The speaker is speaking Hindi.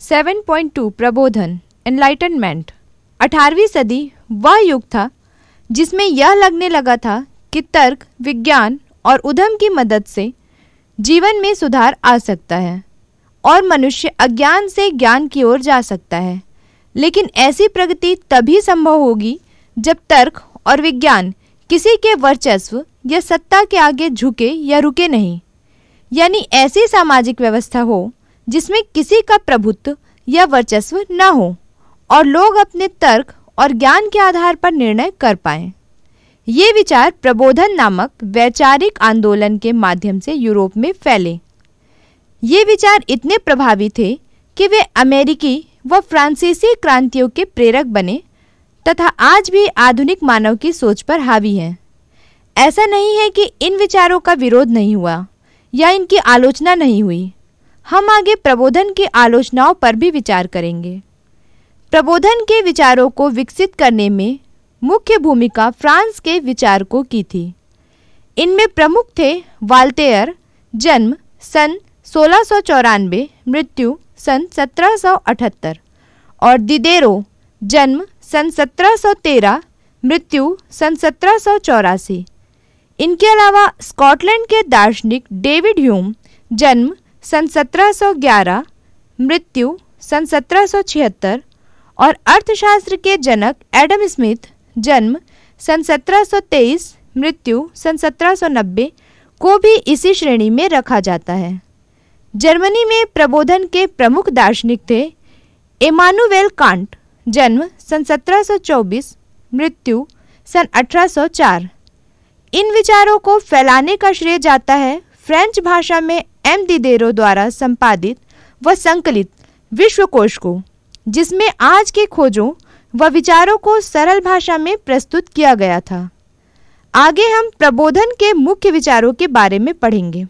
7.2 प्रबोधन एनलाइटनमेंट 18वीं सदी वह युग था जिसमें यह लगने लगा था कि तर्क, विज्ञान और उधम की मदद से जीवन में सुधार आ सकता है और मनुष्य अज्ञान से ज्ञान की ओर जा सकता है। लेकिन ऐसी प्रगति तभी संभव होगी जब तर्क और विज्ञान किसी के वर्चस्व या सत्ता के आगे झुके या रुके नहीं। यानी ऐसी सामाजिक व्यवस्था हो जिसमें किसी का प्रभुत्व या वर्चस्व न हो, और लोग अपने तर्क और ज्ञान के आधार पर निर्णय कर पाएँ। ये विचार प्रबोधन नामक वैचारिक आंदोलन के माध्यम से यूरोप में फैले। ये विचार इतने प्रभावी थे कि वे अमेरिकी व फ्रांसीसी क्रांतियों के प्रेरक बने, तथा आज भी आधुनिक मानव की सोच पर हावी हैं। ऐसा नहीं है कि इन विचारों का विरोध नहीं हुआ, या इनकी आलोचना नहीं हुई। हम आगे प्रबोधन की आलोचनाओं पर भी विचार करेंगे। प्रबोधन के विचारों को विकसित करने में मुख्य भूमिका फ्रांस के विचारकों की थी। इनमें प्रमुख थे वाल्टेयर, जन्म सन सोलह मृत्यु सन 1778 और दिदेरो, जन्म सन 1713 मृत्यु सन सत्रह सौ चौरासी। इनके अलावा स्कॉटलैंड के दार्शनिक डेविड ह्यूम, जन्म सन 1711 मृत्यु सन 1776 और अर्थशास्त्र के जनक एडम स्मिथ, जन्म सन 1723 मृत्यु सन 1790 को भी इसी श्रेणी में रखा जाता है। जर्मनी में प्रबोधन के प्रमुख दार्शनिक थे एमानुवेल कांट, जन्म सन 1724 मृत्यु सन 1804 इन विचारों को फैलाने का श्रेय जाता है फ्रेंच भाषा में एम दिदेरो द्वारा संपादित व संकलित विश्वकोश को, जिसमें आज के खोजों व विचारों को सरल भाषा में प्रस्तुत किया गया था। आगे हम प्रबोधन के मुख्य विचारों के बारे में पढ़ेंगे।